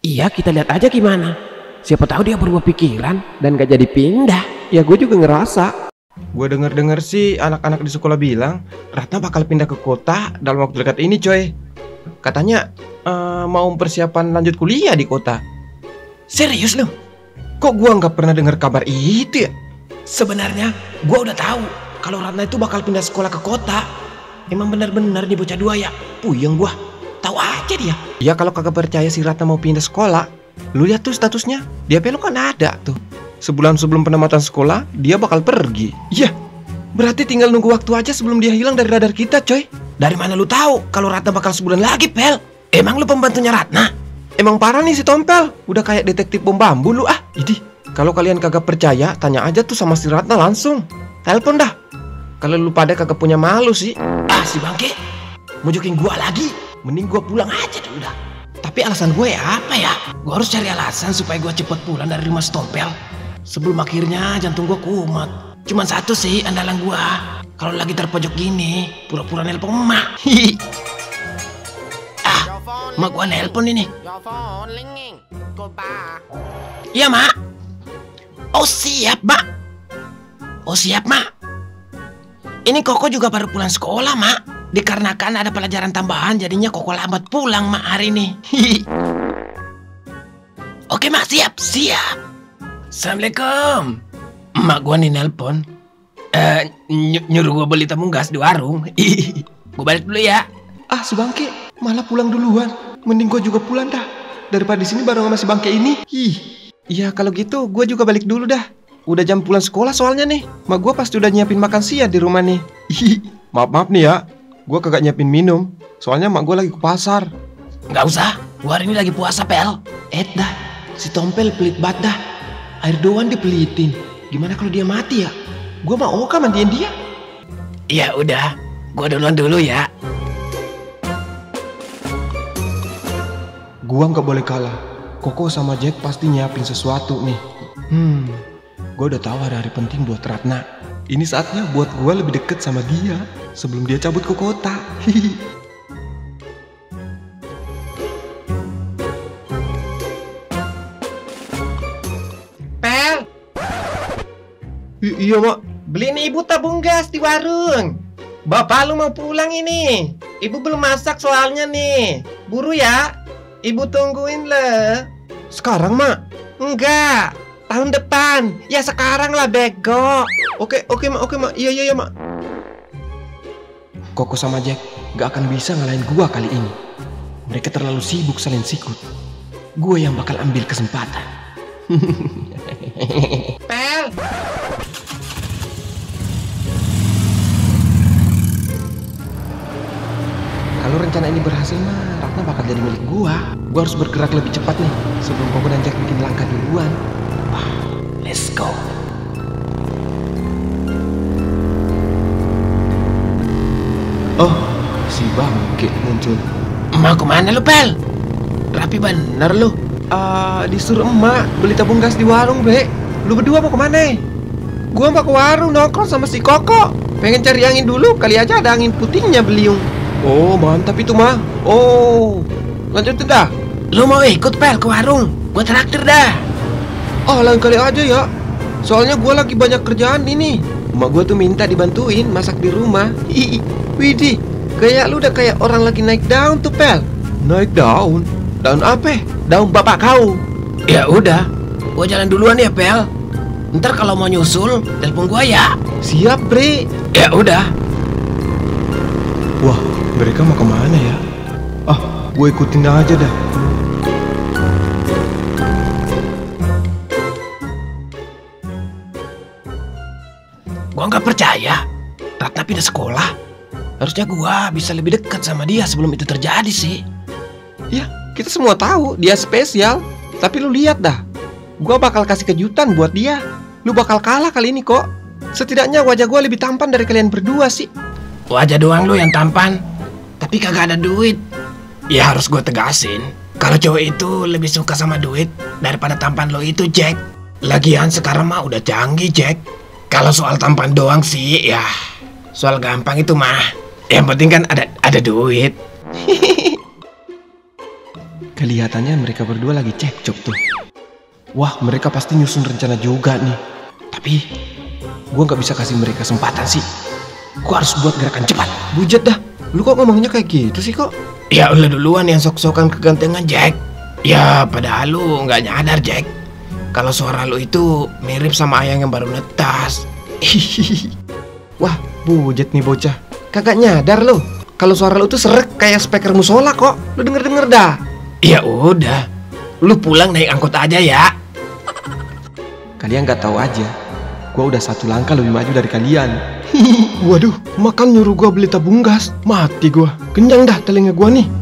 Iya kita lihat aja gimana. Siapa tahu dia berubah pikiran dan gak jadi pindah. Ya gue juga ngerasa. Gue denger-denger sih anak-anak di sekolah bilang Ratna bakal pindah ke kota dalam waktu dekat ini coy. Katanya eh, mau persiapan lanjut kuliah di kota. Serius lu? Kok gua nggak pernah dengar kabar itu ya? Sebenarnya gue udah tahu kalau Ratna itu bakal pindah sekolah ke kota. Emang benar-benar nih bocah dua ya. Puyeng gua. Tahu aja dia. Ya kalau kagak percaya si Ratna mau pindah sekolah, lu lihat tuh statusnya. Di HP lu kan ada tuh. Sebulan sebelum penamatan sekolah, dia bakal pergi. Iya. Berarti tinggal nunggu waktu aja sebelum dia hilang dari radar kita, coy. Dari mana lu tahu kalau Ratna bakal sebulan lagi, Pel? Emang lu pembantunya Ratna? Emang parah nih si Tompel. Udah kayak detektif bom bambu lu ah. Idih. Kalau kalian kagak percaya, tanya aja tuh sama si Ratna langsung. Telepon dah. Kalau lu pada kagak punya malu sih. Ah, si bangke. Mujukin gua lagi. Mending gua pulang aja dulu dah. Tapi alasan gue ya apa ya? Gue harus cari alasan supaya gue cepet pulang dari rumah Stompel. Sebelum akhirnya jantung gue kumat. Cuman satu sih andalan gue. Kalau lagi terpojok gini, pura-pura nelpon emak. Ah, mak gue nelpon ini. Iya, mak. Oh, siap, mak. Oh, siap, mak. Ini Koko juga baru pulang sekolah, mak. Dikarenakan ada pelajaran tambahan, jadinya Koko lambat pulang, mak, hari ini. Oke, mak, siap, siap. Assalamualaikum. Mak gua nih nelpon. Eh, ny- nyuruh gua beli tabung gas di warung. Gua balik dulu ya. Ah si Bangke malah pulang duluan. Mending gue juga pulang dah. Daripada di sini bareng sama si Bangke ini. Ih. Iya kalau gitu gue juga balik dulu dah. Udah jam pulang sekolah soalnya nih. Mak gue pasti udah nyiapin makan siang di rumah nih. Ih. Maaf maaf nih ya. Gue kagak nyiapin minum. Soalnya mak gue lagi ke pasar. Nggak usah, gua hari ini lagi puasa, Pel. Eh dah, si Tompel pelit banget dah. Air doang dipelitin. Gimana kalau dia mati ya? Gue mau oka mandiin dia. Ya udah, gua duluan dulu ya. Gua nggak boleh kalah. Koko sama Jack pasti nyiapin sesuatu nih. Hmm, gue udah tahu hari-hari penting buat Ratna. Ini saatnya buat gue lebih deket sama dia sebelum dia cabut ke kota. Hihi. Pel, I- iya mak. beliin ibu tabung gas di warung. Bapak lu mau pulang ini. Ibu belum masak soalnya nih. Buru ya. Ibu tungguin le. Sekarang mak. Enggak, tahun depan. Ya sekarang lah bego. Oke oke mak oke mak. Iya iya iya mak. Koko sama Jack gak akan bisa ngalahin gua kali ini. Mereka terlalu sibuk saling sikut. Gue yang bakal ambil kesempatan. Pel, Kalau rencana ini berhasil mah, Ratna bakal jadi milik gua. Gua harus bergerak lebih cepat nih sebelum Koko dan Jack bikin langkah duluan. let's go. Si Bangke muncul. Emak ke mana lu, Pel? Rapi bener lu. Ah, disuruh emak beli tabung gas di warung, Bre. Lu berdua mau ke mana? Gua mau ke warung nongkrong sama si Koko. Pengen cari angin dulu, kali aja ada angin putingnya beliung. Oh, mantap itu mah. Oh, lanjutin dah. Lu mau ikut, Pel, ke warung? Gua traktir dah. Oh, lain kali aja ya. Soalnya gua lagi banyak kerjaan ini. Emak gua tuh minta dibantuin masak di rumah. Hihi. Widih, kayak lu udah kayak orang lagi naik daun tuh, Pel. Naik daun? Daun apa? Daun bapak kau. Ya udah, gua jalan duluan ya, Pel. Ntar kalau mau nyusul, telepon gua ya. Siap, Bre. Ya udah. Wah, mereka mau ke mana ya? Ah, gue ikutin aja dah. Gua nggak percaya. Ratna pindah sekolah. Harusnya gua bisa lebih dekat sama dia sebelum itu terjadi sih. Ya, kita semua tahu dia spesial. Tapi lu lihat dah, gua bakal kasih kejutan buat dia. Lu bakal kalah kali ini kok. Setidaknya wajah gua lebih tampan dari kalian berdua sih. Wajah doang lu yang tampan, tapi kagak ada duit. Ya harus gue tegasin. Kalau cowok itu lebih suka sama duit daripada tampan lo itu, Jack. Lagian sekarang mah udah canggih, Jack. Kalau soal tampan doang sih, ya soal gampang itu mah. Yang penting kan ada ada duit. Kelihatannya mereka berdua lagi cekcok tuh. Wah, mereka pasti nyusun rencana juga nih. Tapi, gua nggak bisa kasih mereka kesempatan sih. Gua harus buat gerakan cepat. Bujat dah. Lu kok ngomongnya kayak gitu sih kok? Ya lu duluan yang sok-sokan kegantengan Jack. Ya padahal lu nggak nyadar Jack. Kalau suara lu itu mirip sama ayang yang baru netas. Wah, bujat nih bocah. Kagak nyadar lo. Kalau suara lu tuh serek kayak speaker musola kok. Lu denger-denger dah. Ya udah, lu pulang naik angkot aja ya. Kalian nggak tahu aja. Gua udah satu langkah lebih maju dari kalian. Waduh, makan nyuruh gua beli tabung gas. Mati gua. Kenyang dah telinga gua nih.